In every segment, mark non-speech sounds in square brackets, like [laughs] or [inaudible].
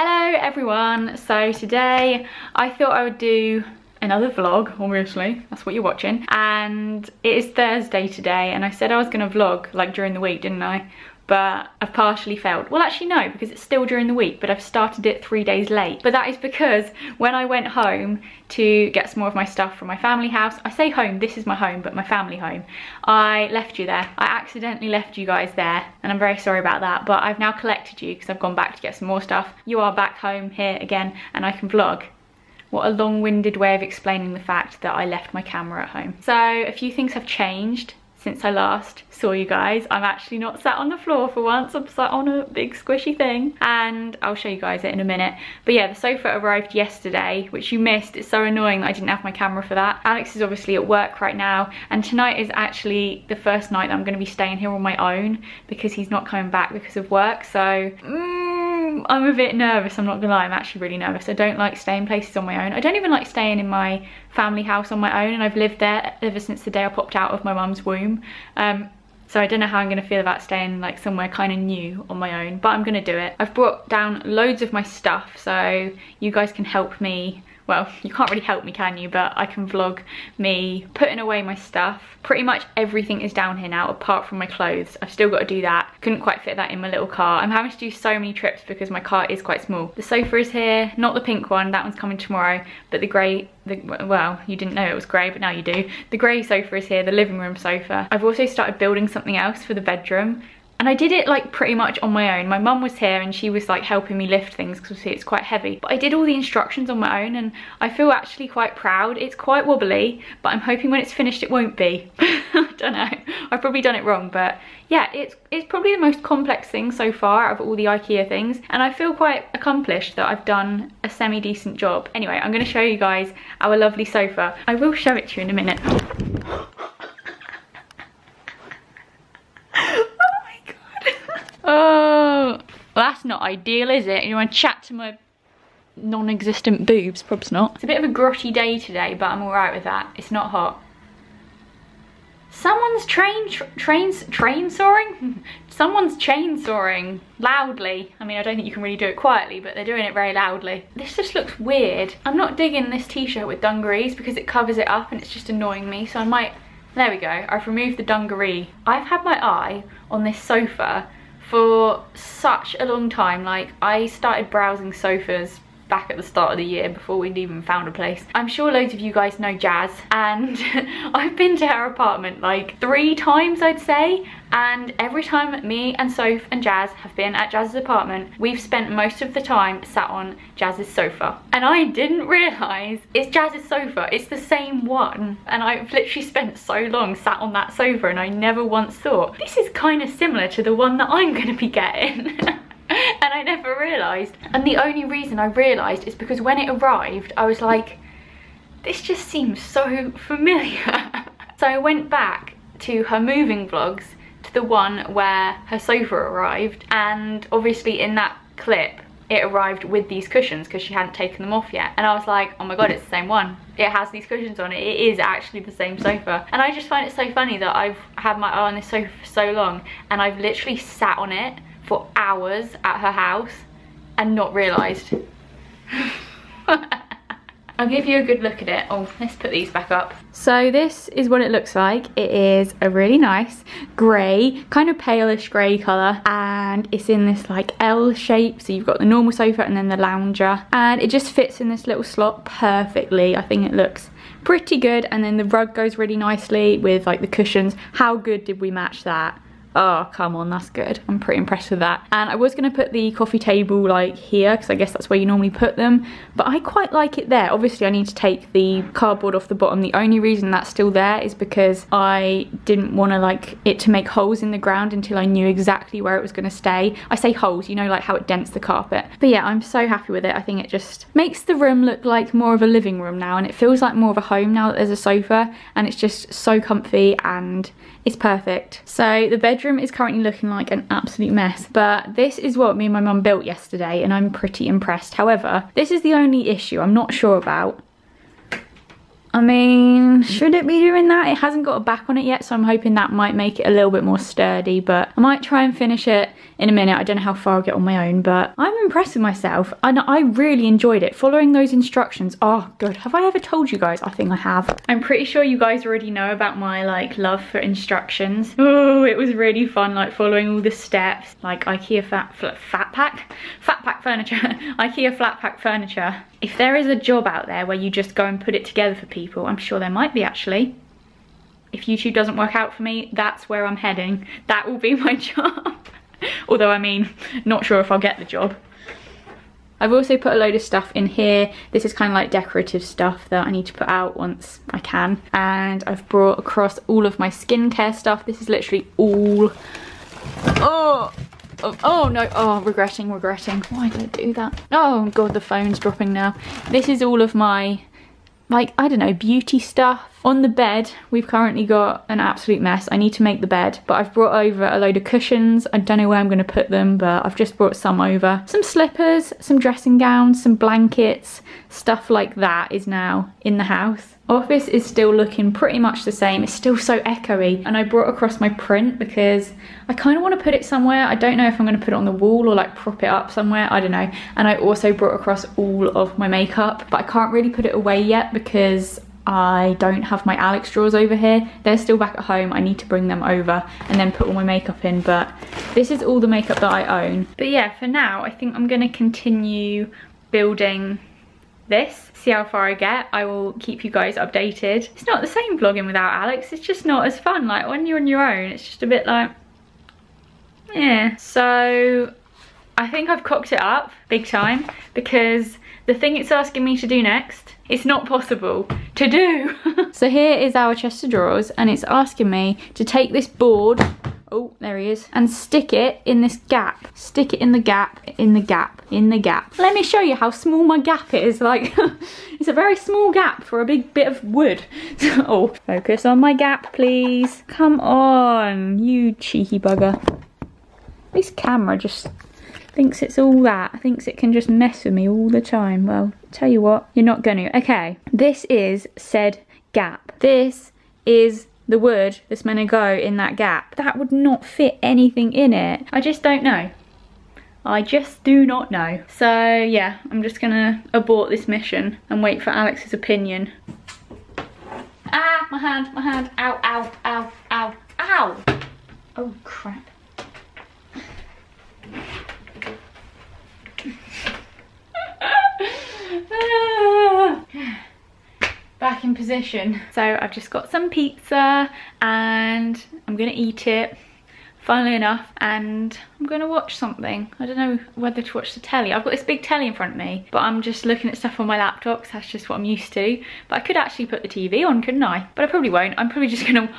Hello everyone. So today I thought I would do another vlog, obviously, that's what you're watching. And it is Thursday today and I said I was gonna vlog like during the week, didn't I? But I've partially failed. Well, actually no, because it's still during the week, but I've started it three days late. But that is because when I went home to get some more of my stuff from my family house, I say home, this is my home, but my family home, I left you there. I accidentally left you guys there, and I'm very sorry about that, but I've now collected you because I've gone back to get some more stuff. You are back home here again, and I can vlog. What a long-winded way of explaining the fact that I left my camera at home. So a few things have changed since I last saw you guys. I'm actually not sat on the floor for once. I'm sat on a big squishy thing and I'll show you guys it in a minute. But yeah, the sofa arrived yesterday, which you missed. It's so annoying that I didn't have my camera for that. Alex is obviously at work right now and tonight is actually the first night that I'm gonna be staying here on my own because he's not coming back because of work. So, mm, I'm a bit nervous, I'm not gonna lie. I'm actually really nervous. I don't like staying places on my own. I don't even like staying in my family house on my own and I've lived there ever since the day I popped out of my mum's womb. Um, so I don't know how I'm gonna feel about staying like somewhere kind of new on my own, but I'm gonna do it. I've brought down loads of my stuff so you guys can help me well, you can't really help me, can you? But I can vlog me putting away my stuff. Pretty much everything is down here now, apart from my clothes. I've still got to do that. Couldn't quite fit that in my little car. I'm having to do so many trips because my car is quite small. The sofa is here, not the pink one, that one's coming tomorrow, but the grey, the, well, you didn't know it was grey, but now you do. The grey sofa is here, the living room sofa. I've also started building something else for the bedroom and I did it like pretty much on my own. My mum was here and she was like helping me lift things because it's quite heavy. But I did all the instructions on my own and I feel actually quite proud. It's quite wobbly, but I'm hoping when it's finished it won't be. [laughs] I don't know. I've probably done it wrong, but yeah, it's, it's probably the most complex thing so far of all the Ikea things. And I feel quite accomplished that I've done a semi-decent job. Anyway, I'm gonna show you guys our lovely sofa. I will show it to you in a minute. Oh, well, that's not ideal, is it? You want to chat to my non-existent boobs? Probably not. It's a bit of a grotty day today, but I'm alright with that. It's not hot. Someone's train, tra trains, train? [laughs] Someone's chainsawing loudly. I mean, I don't think you can really do it quietly, but they're doing it very loudly. This just looks weird. I'm not digging this t-shirt with dungarees because it covers it up and it's just annoying me. So I might, there we go. I've removed the dungaree. I've had my eye on this sofa for such a long time. Like I started browsing sofas back at the start of the year before we'd even found a place. I'm sure loads of you guys know Jazz and [laughs] I've been to her apartment like three times I'd say and every time me and Soph and Jazz have been at Jazz's apartment, we've spent most of the time sat on Jazz's sofa. And I didn't realise it's Jazz's sofa, it's the same one. And I've literally spent so long sat on that sofa and I never once thought, this is kind of similar to the one that I'm going to be getting. [laughs] [laughs] and I never realised. And the only reason I realised is because when it arrived, I was like, this just seems so familiar. [laughs] so I went back to her moving vlogs to the one where her sofa arrived. And obviously in that clip it arrived with these cushions because she hadn't taken them off yet. And I was like oh my god it's the same one. It has these cushions on it. It is actually the same sofa. And I just find it so funny that I've had my eye on this sofa for so long and I've literally sat on it for hours at her house and not realised [laughs] I'll give you a good look at it. Oh, let's put these back up. So this is what it looks like. It is a really nice grey, kind of palish grey colour. And it's in this like L shape. So you've got the normal sofa and then the lounger. And it just fits in this little slot perfectly. I think it looks pretty good. And then the rug goes really nicely with like the cushions. How good did we match that? Oh, come on, that's good. I'm pretty impressed with that. And I was gonna put the coffee table like here, because I guess that's where you normally put them, but I quite like it there. Obviously, I need to take the cardboard off the bottom. The only reason that's still there is because I didn't wanna like it to make holes in the ground until I knew exactly where it was gonna stay. I say holes, you know, like how it dents the carpet. But yeah, I'm so happy with it. I think it just makes the room look like more of a living room now, and it feels like more of a home now that there's a sofa, and it's just so comfy and it's perfect. So the bedroom is currently looking like an absolute mess, but this is what me and my mum built yesterday and I'm pretty impressed. However, this is the only issue I'm not sure about. I mean, should it be doing that? It hasn't got a back on it yet, so I'm hoping that might make it a little bit more sturdy, but I might try and finish it in a minute. I don't know how far I'll get on my own, but I'm impressed with myself, and I really enjoyed it. Following those instructions, oh, good. Have I ever told you guys? I think I have. I'm pretty sure you guys already know about my, like, love for instructions. Oh, it was really fun, like, following all the steps, like Ikea fat, fat, fat pack? Fat pack furniture. [laughs] Ikea flat pack furniture. If there is a job out there where you just go and put it together for people, I'm sure there might be actually. If YouTube doesn't work out for me, that's where I'm heading. That will be [laughs] my job. Although, I mean, not sure if I'll get the job. I've also put a load of stuff in here. This is kind of like decorative stuff that I need to put out once I can. And I've brought across all of my skincare stuff. This is literally all... Oh! Oh, no, oh, regretting, regretting. Why did I do that? Oh god, the phone's dropping now. This is all of my, like, I don't know, beauty stuff. On the bed, we've currently got an absolute mess. I need to make the bed, but I've brought over a load of cushions. I don't know where I'm gonna put them, but I've just brought some over. Some slippers, some dressing gowns, some blankets, stuff like that is now in the house. Office is still looking pretty much the same. It's still so echoey. And I brought across my print because I kind of want to put it somewhere. I don't know if I'm going to put it on the wall or like prop it up somewhere. I don't know. And I also brought across all of my makeup. But I can't really put it away yet because I don't have my Alex drawers over here. They're still back at home. I need to bring them over and then put all my makeup in. But this is all the makeup that I own. But yeah, for now, I think I'm going to continue building this, see how far I get. I will keep you guys updated. It's not the same vlogging without Alex. It's just not as fun. Like when you're on your own, it's just a bit like, yeah. So I think I've cocked it up big time because the thing it's asking me to do next, it's not possible to do. [laughs] so here is our chest of drawers and it's asking me to take this board Oh, there he is. And stick it in this gap. Stick it in the gap, in the gap, in the gap. Let me show you how small my gap is. [laughs] Like, [laughs] it's a very small gap for a big bit of wood. oh, focus on my gap, please. Come on, you cheeky bugger. This camera just thinks it's all that. Thinks it can just mess with me all the time. Well, tell you what, you're not gonna. Okay, this is said gap. This is the wood that's meant to go in that gap. That would not fit anything in it. I just don't know. I just do not know. So yeah, I'm just gonna abort this mission and wait for Alex's opinion. Ah, my hand, my hand. Ow, ow, ow, ow, ow. Oh crap. [sighs] back in position. So I've just got some pizza and I'm gonna eat it. Funnily enough and I'm gonna watch something. I don't know whether to watch the telly. I've got this big telly in front of me but I'm just looking at stuff on my laptop because that's just what I'm used to. But I could actually put the TV on couldn't I? But I probably won't. I'm probably just gonna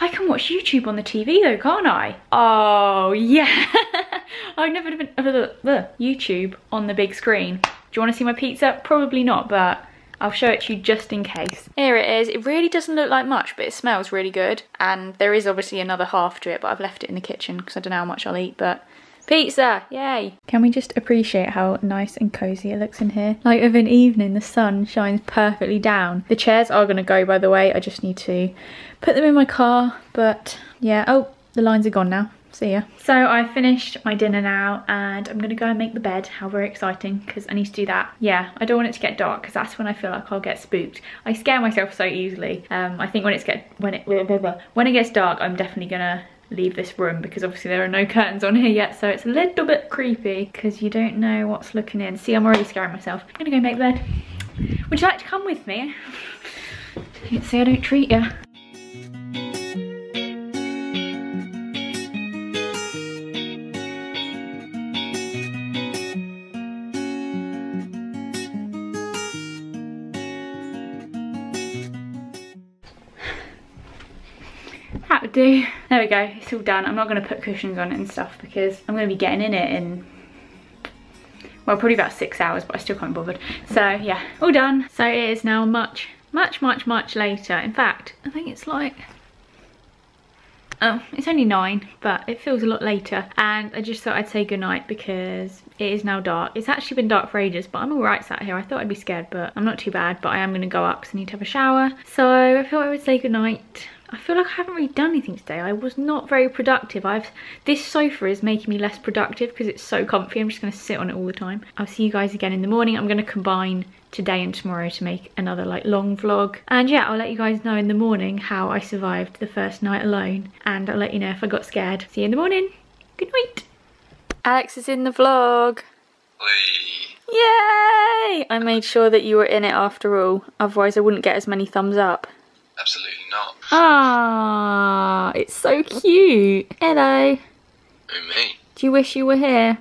I can watch YouTube on the TV though can't I? Oh yeah. [laughs] I've never been YouTube on the big screen do you want to see my pizza probably not but I'll show it to you just in case. Here it is. It really doesn't look like much, but it smells really good. And there is obviously another half to it, but I've left it in the kitchen because I don't know how much I'll eat, but Pizza, yay! Can we just appreciate how nice and cozy it looks in here? Like of an evening, the sun shines perfectly down. The chairs are gonna go, by the way. I just need to put them in my car, but yeah. Oh, the lines are gone now see ya. So I finished my dinner now and I'm gonna go and make the bed. How very exciting because I need to do that. Yeah, I don't want it to get dark because that's when I feel like I'll get spooked. I scare myself so easily. Um, I think when it's get when it blah, blah, blah, when it gets dark, I'm definitely gonna leave this room because obviously there are no [laughs] curtains on here yet so it's a little bit creepy because you don't know what's looking in. See, I'm already scaring myself. I'm gonna go make the bed. Would you like to come with me? [laughs] Say I don't treat you. There we go, it's all done. I'm not gonna put cushions on it and stuff because I'm gonna be getting in it in, well, probably about six hours, but I still can't be bothered. So yeah, all done. So it is now much, much, much, much later. In fact, I think it's like Oh, it's only nine, but it feels a lot later. And I just thought I'd say goodnight because it is now dark. It's actually been dark for ages, but I'm all right sat here. I thought I'd be scared, but I'm not too bad. But I am going to go up because I need to have a shower. So I thought I would say goodnight. I feel like I haven't really done anything today. I was not very productive. I've This sofa is making me less productive because it's so comfy. I'm just going to sit on it all the time. I'll see you guys again in the morning. I'm going to combine today and tomorrow to make another like long vlog. And yeah, I'll let you guys know in the morning how I survived the first night alone. And I'll let you know if I got scared. See you in the morning. Good night. Alex is in the vlog. Yay! I made sure that you were in it after all. Otherwise I wouldn't get as many thumbs up. Absolutely not. Ah, it's so cute. Hello. Who, me? Do you wish you were here?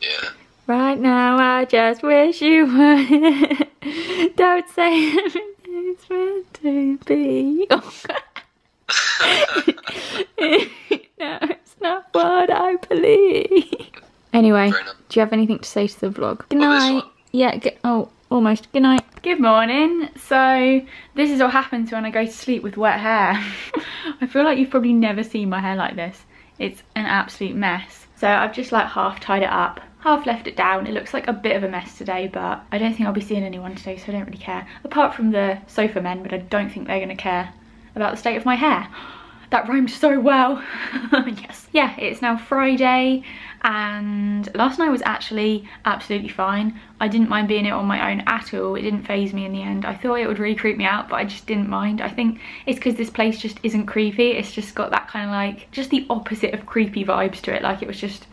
Yeah. Right now, I just wish you were here. [laughs] Don't say everything's meant to be. [laughs] [laughs] no, it's not what I believe. Anyway, do you have anything to say to the vlog? Good this night. Yeah, oh, almost. Good night. Good morning. So, this is what happens when I go to sleep with wet hair. [laughs] I feel like you've probably never seen my hair like this. It's an absolute mess. So I've just like half tied it up, half left it down. It looks like a bit of a mess today, but I don't think I'll be seeing anyone today, so I don't really care. Apart from the sofa men, but I don't think they're gonna care about the state of my hair. [gasps] That rhymed so well. [laughs] yes. Yeah, it's now Friday and last night was actually absolutely fine. I didn't mind being it on my own at all. It didn't phase me in the end. I thought it would really creep me out, but I just didn't mind. I think it's because this place just isn't creepy. It's just got that kind of like, just the opposite of creepy vibes to it. Like it was just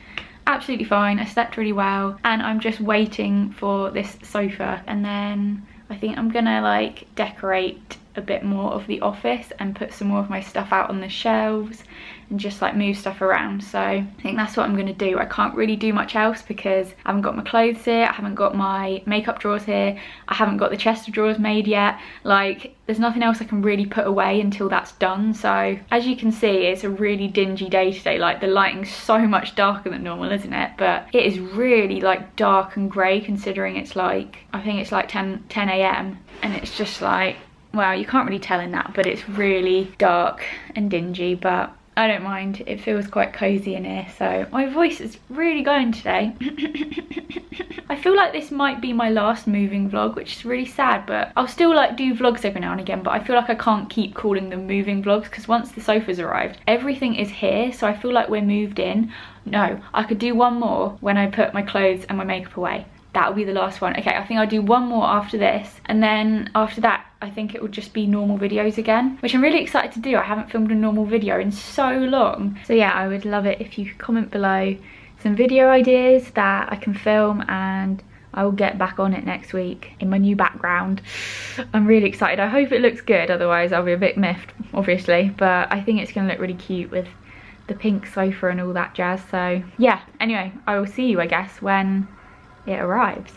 absolutely fine. I slept really well and I'm just waiting for this sofa and then I think I'm gonna like decorate a bit more of the office and put some more of my stuff out on the shelves and just like move stuff around. So I think that's what I'm gonna do. I can't really do much else because I haven't got my clothes here I haven't got my makeup drawers here I haven't got the chest of drawers made yet. Like there's nothing else I can really put away until that's done. So as you can see it's a really dingy day today. Like the lighting's so much darker than normal isn't it? But it is really like dark and grey considering it's like I think it's like 10 10 a.m and it's just like well you can't really tell in that but it's really dark and dingy but I don't mind. It feels quite cozy in here so my voice is really going today. [laughs] I feel like this might be my last moving vlog which is really sad but I'll still like do vlogs every now and again but I feel like I can't keep calling them moving vlogs because once the sofa's arrived everything is here so I feel like we're moved in. No I could do one more when I put my clothes and my makeup away that will be the last one. Okay, I think I'll do one more after this. And then after that, I think it will just be normal videos again, which I'm really excited to do. I haven't filmed a normal video in so long. So yeah, I would love it if you could comment below some video ideas that I can film and I will get back on it next week in my new background. [sighs] I'm really excited. I hope it looks good, otherwise I'll be a bit miffed, obviously. But I think it's gonna look really cute with the pink sofa and all that jazz. So yeah, anyway, I will see you, I guess, when it arrives.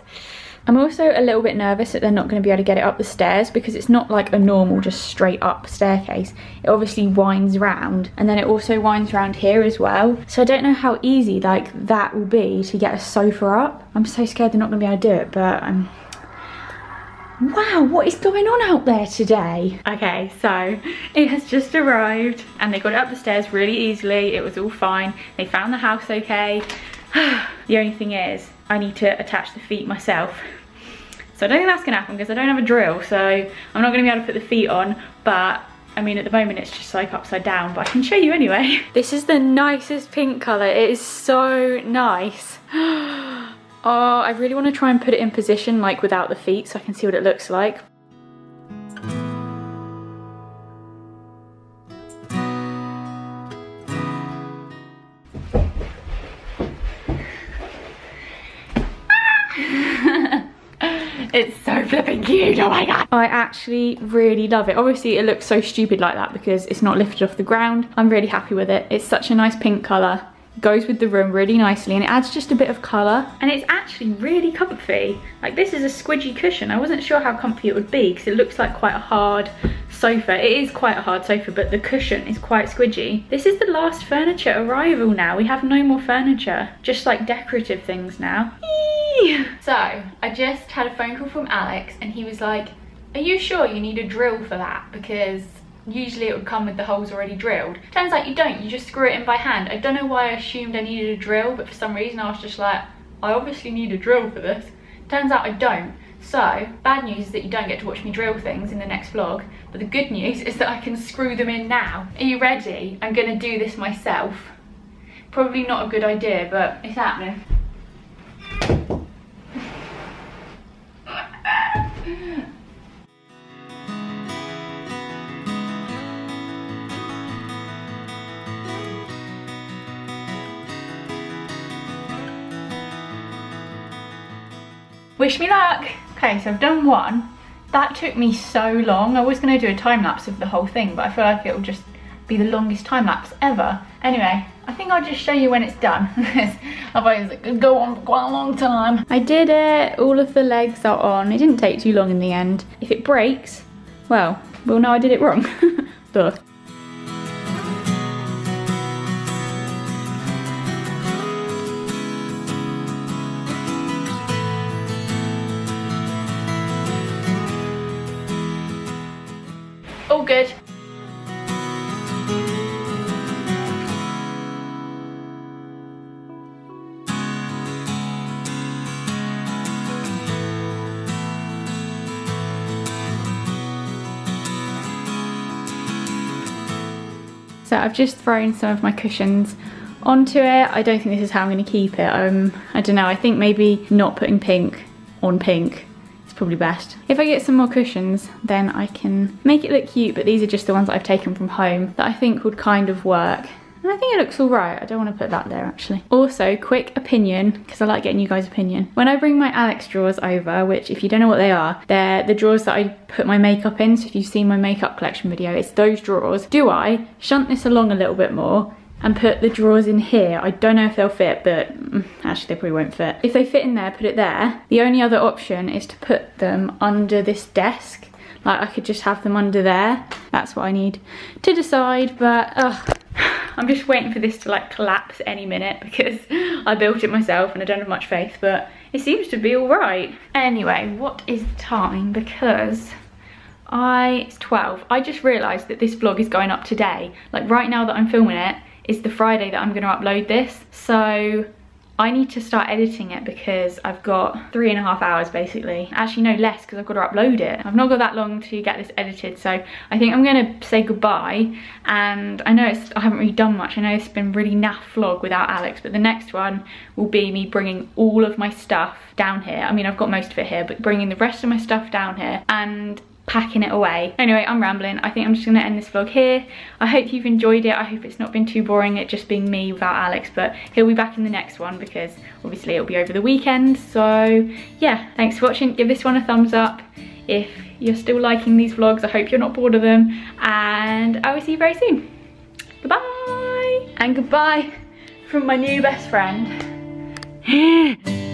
I'm also a little bit nervous that they're not going to be able to get it up the stairs because it's not like a normal just straight up staircase. It obviously winds round and then it also winds round here as well. So I don't know how easy like that will be to get a sofa up. I'm so scared they're not going to be able to do it but um, Wow, what is going on out there today? Okay, so it has just arrived and they got it up the stairs really easily. It was all fine. They found the house okay. [sighs] the only thing is I need to attach the feet myself. So I don't think that's gonna happen because I don't have a drill. So I'm not gonna be able to put the feet on, but I mean, at the moment it's just like upside down, but I can show you anyway. [laughs] This is the nicest pink color. It is so nice. [gasps] Oh, I really want to try and put it in position like without the feet so I can see what it looks like. Oh my god. I actually really love it. Obviously it looks so stupid like that because it's not lifted off the ground. I'm really happy with it. It's such a nice pink colour. Goes with the room really nicely and it adds just a bit of colour. And it's actually really comfy. Like this is a squidgy cushion. I wasn't sure how comfy it would be because it looks like quite a hard sofa. It is quite a hard sofa but the cushion is quite squidgy. This is the last furniture arrival now. We have no more furniture. Just like decorative things now [laughs] so I just had a phone call from Alex and he was like are you sure you need a drill for that because usually it would come with the holes already drilled. Turns out you don't, you just screw it in by hand. I don't know why I assumed I needed a drill, but for some reason I was just like, I obviously need a drill for this. Turns out I don't. So, bad news is that you don't get to watch me drill things in the next vlog, but the good news [laughs] is that I can screw them in now. Are you ready? I'm gonna do this myself. Probably not a good idea, but it's happening. Wish me luck. Okay, so I've done one. That took me so long. I was gonna do a time lapse of the whole thing, but I feel like it'll just be the longest time lapse ever. Anyway, I think I'll just show you when it's done. [laughs] Otherwise it could go on for quite a long time. I did it, all of the legs are on. It didn't take too long in the end. If it breaks, well, we'll know I did it wrong. [laughs] Duh. I've just thrown some of my cushions onto it. I don't think this is how I'm going to keep it. Um, I don't know, I think maybe not putting pink on pink is probably best. If I get some more cushions, then I can make it look cute, but these are just the ones that I've taken from home that I think would kind of work. I think it looks all right. I don't want to put that there actually. Also, quick opinion, because I like getting you guys' opinion. When I bring my Alex drawers over, which if you don't know what they are, they're the drawers that I put my makeup in. So if you've seen my makeup collection video, it's those drawers. Do I shunt this along a little bit more and put the drawers in here. I don't know if they'll fit, but mm, actually they probably won't fit. If they fit in there, put it there. The only other option is to put them under this desk. Like I could just have them under there. That's what I need to decide, but ugh. I'm just waiting for this to like collapse any minute [laughs] because I built it myself and I don't have much faith, but it seems to be all right. Anyway, what is the time? Because I, it's 12. I just realized that this vlog is going up today. Like right now that I'm filming it, is the Friday that I'm gonna upload this. So I need to start editing it because I've got three and a half hours basically. Actually no less because I've got to upload it. I've not got that long to get this edited so I think I'm gonna say goodbye and I know it's I haven't really done much. I know it's been really naff vlog without Alex but the next one will be me bringing all of my stuff down here. I mean I've got most of it here but bringing the rest of my stuff down here and packing it away. Anyway, I'm rambling. I think I'm just gonna end this vlog here. I hope you've enjoyed it. I hope it's not been too boring, it just being me without Alex, but he'll be back in the next one because obviously it'll be over the weekend. So yeah, thanks for watching. Give this one a thumbs up if you're still liking these vlogs. I hope you're not bored of them and I will see you very soon. Goodbye! And goodbye from my new best friend. [laughs]